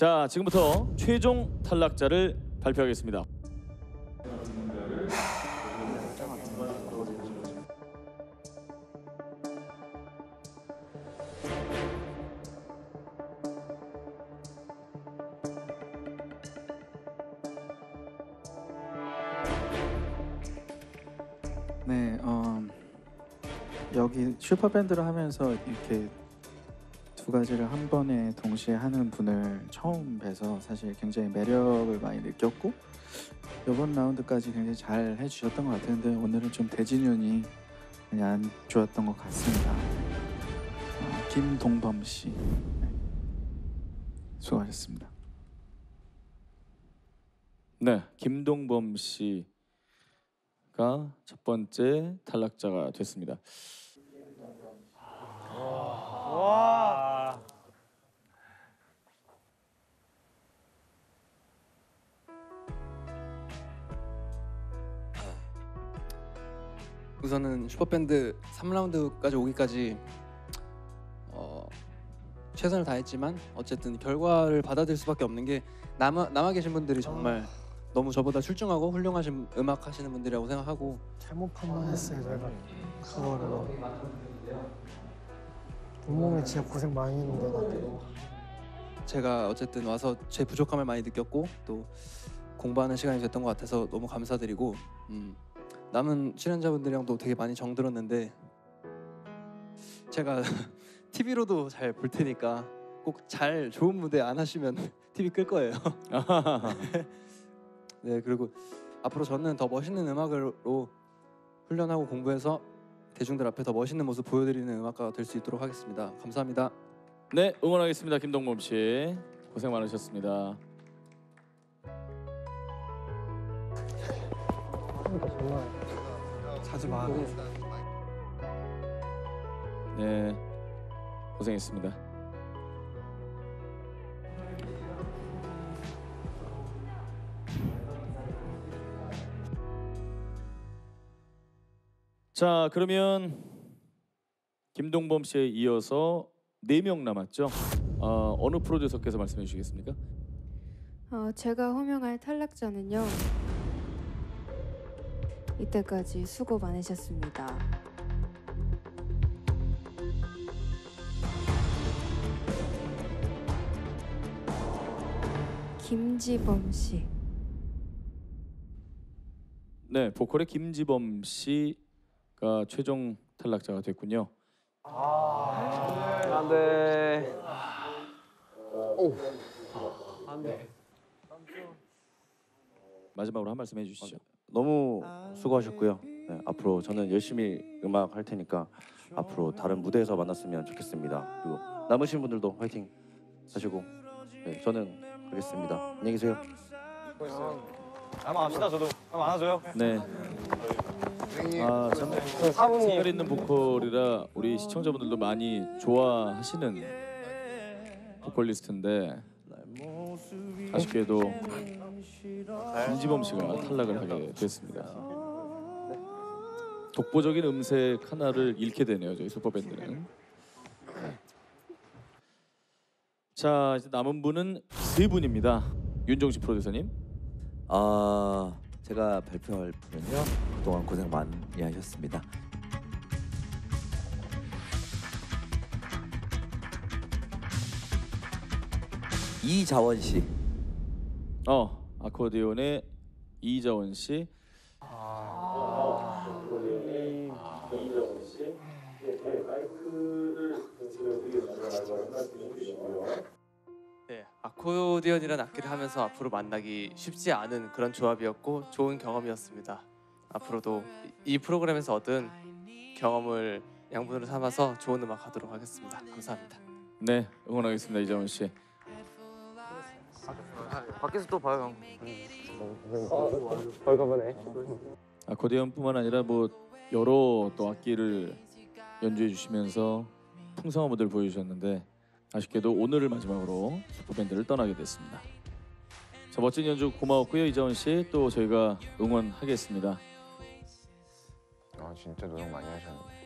자, 지금부터 최종 탈락자를 발표하겠습니다. 네, 어, 여기 슈퍼밴드를 하면서 이렇게 두 가지를 한 번에 동시에 하는 분을 처음 뵈서 사실 굉장히 매력을 많이 느꼈고 이번 라운드까지 굉장히 잘 해주셨던 것 같은데 오늘은 좀 대진윤이 많이 안 좋았던 것 같습니다. 어, 김동범 씨 네. 수고하셨습니다. 네, 김동범 씨가 첫 번째 탈락자가 됐습니다. 우선은 슈퍼밴드 3라운드까지 오기까지 어, 최선을 다했지만 어쨌든 결과를 받아들일 수밖에 없는 게 남아 남아 계신 분들이 정말 너무 저보다 출중하고 훌륭하신 음악 하시는 분들이라고 생각하고. 잘못 판단했어요 제가. 그거를. 온몸에 진짜 고생 많이 했는데. 나 제가 어쨌든 와서 제 부족함을 많이 느꼈고 또 공부하는 시간이 됐던 것 같아서 너무 감사드리고 음, 남은 출연자분들이랑도 되게 많이 정들었는데 제가 TV로도 잘 볼 테니까 꼭 잘 좋은 무대 안 하시면 TV 끌 거예요. 네 그리고 앞으로 저는 더 멋있는 음악으로 훈련하고 공부해서 대중들 앞에 더 멋있는 모습 보여드리는 음악가가 될 수 있도록 하겠습니다. 감사합니다. 네, 응원하겠습니다. 김동범 씨. 고생 많으셨습니다. 정말 자주 마 네, 고생했습니다. 자, 그러면 김동범 씨에 이어서 네 명 남았죠. 어, 어느 프로듀서께서 말씀해 주시겠습니까? 어, 제가 호명할 탈락자는요. 이때까지 수고 많으셨습니다. 김지범 씨. 네, 보컬의 김지범 씨가 최종 탈락자가 됐군요. 마지막으로 한 말씀 해주시죠. 너무 수고하셨고요. 네, 앞으로 저는 열심히 음악 할 테니까 앞으로 다른 무대에서 만났으면 좋겠습니다. 그리고 남으신 분들도 화이팅 하시고 네, 저는 가겠습니다. 안녕히 계세요. 한번 합시다 저도 한번 안아줘요 네. 아, 참 색깔 있는 보컬이라 우리 시청자분들도 많이 좋아하시는 보컬리스트인데 아쉽게도 김지범 씨가 탈락을 하게 됐습니다. 독보적인 음색 하나를 잃게 되네요, 저희 슈퍼밴드는. 자, 이제 남은 분은 세 분입니다. 윤종신 프로듀서님. 아 제가 발표할 분은요 그동안 고생 많이 하셨습니다. 이자원 씨, 어, 아코디온의 이자원 씨. 네, 아코디언이라는 악기를 하면서 앞으로 만나기 쉽지 않은 그런 조합이었고 좋은 경험이었습니다. 앞으로도 이- 이 프로그램에서 얻은 경험을 양분으로 삼아서 좋은 음악 하도록 하겠습니다. 감사합니다. 네, 응원하겠습니다, 이자원 씨. 밖에서 또 봐요 아코디언뿐만 아니라 뭐 여러 또 악기를 연주해 주시면서 풍성한 무대를 보여주셨는데 아쉽게도 오늘을 마지막으로 슈퍼밴드를 떠나게 됐습니다. 자 멋진 연주 고마웠고요 이자원 씨 또 저희가 응원하겠습니다. 아 진짜 노력 많이 하셨네.